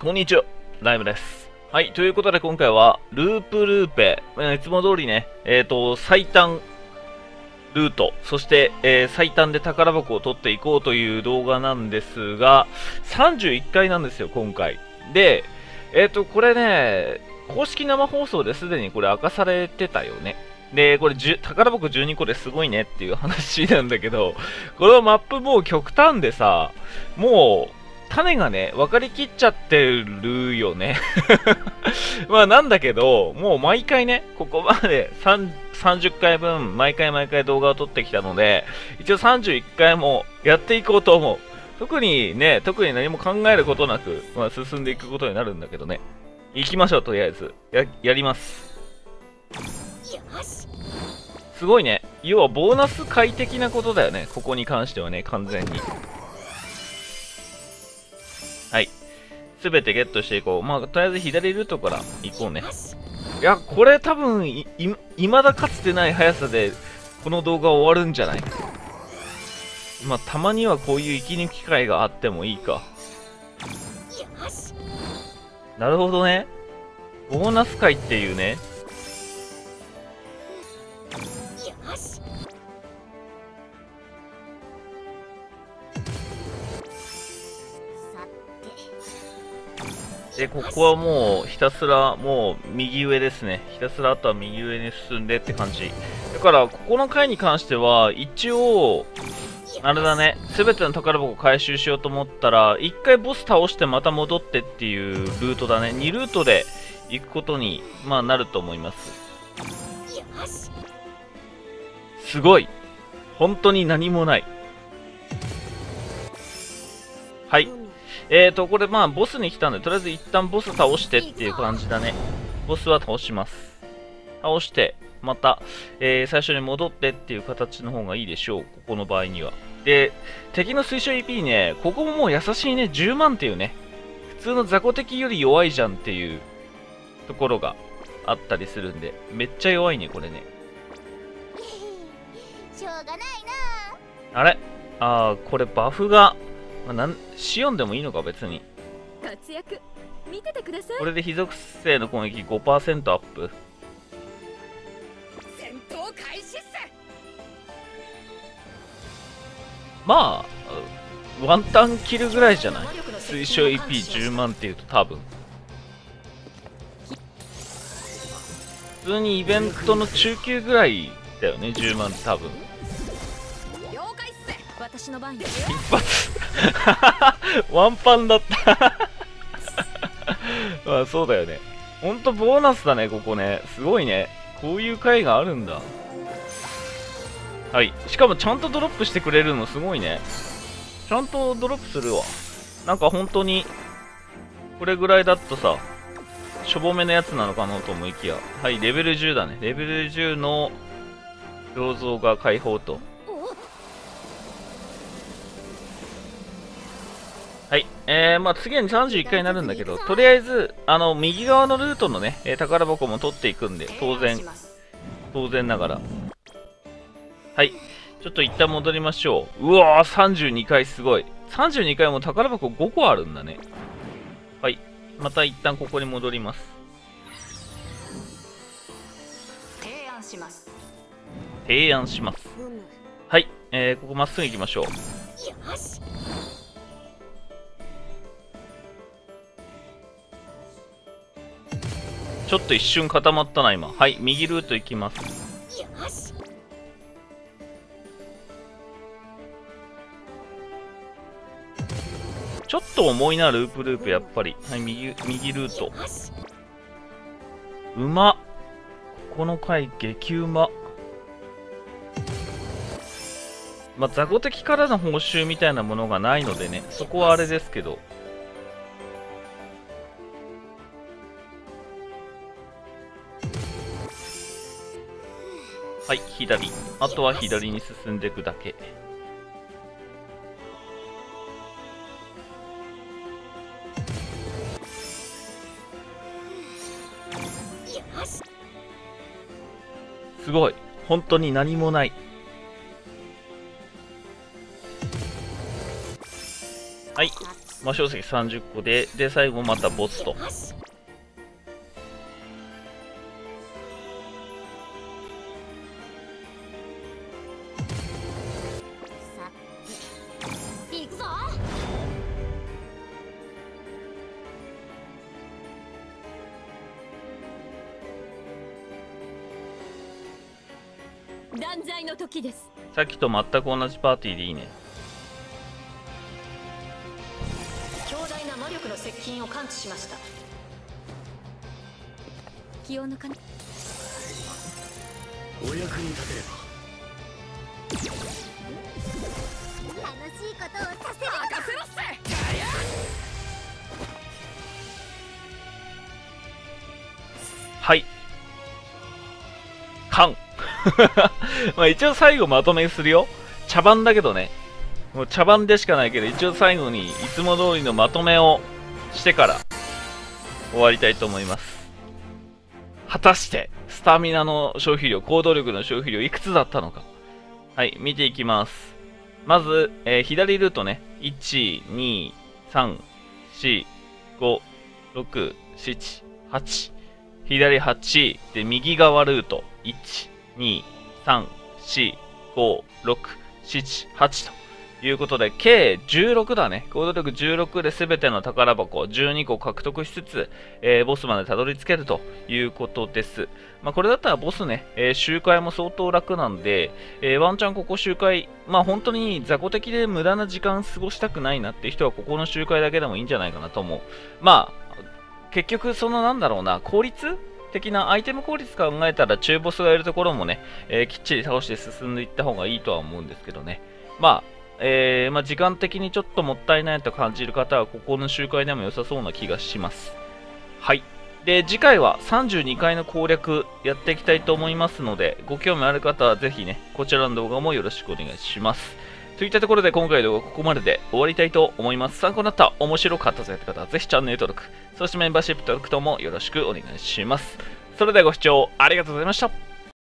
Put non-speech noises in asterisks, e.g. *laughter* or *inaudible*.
こんにちは、ライブです。はい、ということで今回は、ループルーペ、えーいつも通りね、えっ、と、最短ルート、そして、えー最短で宝箱を取っていこうという動画なんですが、31回なんですよ、今回。で、えっ、と、これね、公式生放送ですでにこれ明かされてたよね。で、これ宝箱12個ですごいねっていう話なんだけど、このマップもう極端でさ、もう、種がね、分かりきっちゃってるよね。*laughs* まあなんだけど、もう毎回ね、ここまで3 30回分、毎回毎回動画を撮ってきたので、一応31回もやっていこうと思う。特にね、特に何も考えることなく、まあ、進んでいくことになるんだけどね。行きましょう、とりあえず。や、やります。すごいね。要はボーナス快適なことだよね。ここに関してはね、完全に。はい。すべてゲットしていこう。まあ、とりあえず左ルートから行こうね。いや、これ多分い、い、未だかつてない速さで、この動画終わるんじゃない？まあ、たまにはこういう息抜き機会があってもいいか。なるほどね。ボーナス回っていうね。で、ここはもうひたすらもう右上ですね。ひたすらあとは右上に進んでって感じ。だから、ここの回に関しては、一応、あれだね、すべての宝箱を回収しようと思ったら、一回ボス倒してまた戻ってっていうルートだね。2ルートで行くことに、まあ、なると思います。すごい本当に何もない。はい。えーと、これまあ、ボスに来たんで、とりあえず一旦ボス倒してっていう感じだね。ボスは倒します。倒して、また、えー最初に戻ってっていう形の方がいいでしょう。ここの場合には。で、敵の推奨 EP ね、ここももう優しいね、10万っていうね。普通の雑魚敵より弱いじゃんっていうところがあったりするんで、めっちゃ弱いね、これね。*laughs* しょうがないあれ？あー、これバフが、まあなんシオンでもいいのか、別に。な活躍見ててくださいこれで非属性の攻撃5%アップ。戦闘開始っすまあ、ワンタンキルぐらいじゃない？推奨 EP10 万っていうと多分。普通にイベントの中級ぐらいだよね、10万って多分。一発 *laughs* ワンパンだった *laughs* まあそうだよね。ほんとボーナスだね、ここね。すごいね。こういう回があるんだ。はい。しかもちゃんとドロップしてくれるのすごいね。ちゃんとドロップするわ。なんか本当に、これぐらいだとさ、しょぼめのやつなのかなと思いきや。はい、レベル10だね。レベル10の銅像が解放と。はい。えー、まあ次は31回になるんだけど、とりあえず、あの、右側のルートのね、え宝箱も取っていくんで、当然、当然ながら。はい。ちょっと一旦戻りましょう。うわー、32回すごい。32回も宝箱5個あるんだね。はい。また一旦ここに戻ります。提案します提案します。はい。えー、ここまっすぐ行きましょう。よしちょっと一瞬固まったな、今。はい。右ルート行きます。ちょっと重いな、ループループ、やっぱり。はい、右、右ルート。よしうまここの回激うままあ、雑魚敵からの報酬みたいなものがないのでね、そこはあれですけど。はい、左。あとは左に進んでいくだけ。すごい。本当に何もない。はい。魔晶石30個で、で、最後またボスと。断罪の時ですさっきと全く同じパーティーでいいね。強大な魔力の接近を感知しました気を抜かなお役に立てれば楽しいことをさせる任せろっせはい。カン。*laughs* まあ一応最後まとめするよ。茶番だけどね。もう茶番でしかないけど、一応最後にいつも通りのまとめをしてから終わりたいと思います。果たして、スタミナの消費量、行動力の消費量いくつだったのか。はい、見ていきます。まず、えー左ルートね。1、2、3、4、5、6、7、8。左8で右側ルート1、2、3、4、5、6、7、8ということで計16だね。行動力16で全ての宝箱12個獲得しつつ、えーボスまでたどり着けるということです。まあこれだったらボスね、えー周回も相当楽なんで、えーワンチャンここ周回、まあ本当に雑魚的で無駄な時間過ごしたくないなって人はここの周回だけでもいいんじゃないかなと思う。まあ結局そのなんだろうな効率的なアイテム効率考えたら中ボスがいるところもね、えーきっちり倒して進んでいった方がいいとは思うんですけどね。まあえーまあ、時間的にちょっともったいないと感じる方はここの周回でも良さそうな気がします。はい。で次回は32回の攻略やっていきたいと思いますのでご興味ある方はぜひねこちらの動画もよろしくお願いします。といったところで今回の動画はここまでで終わりたいと思います。参考になった、面白かったという方はぜひチャンネル登録、そしてメンバーシップ登録ともよろしくお願いします。それではご視聴ありがとうございました。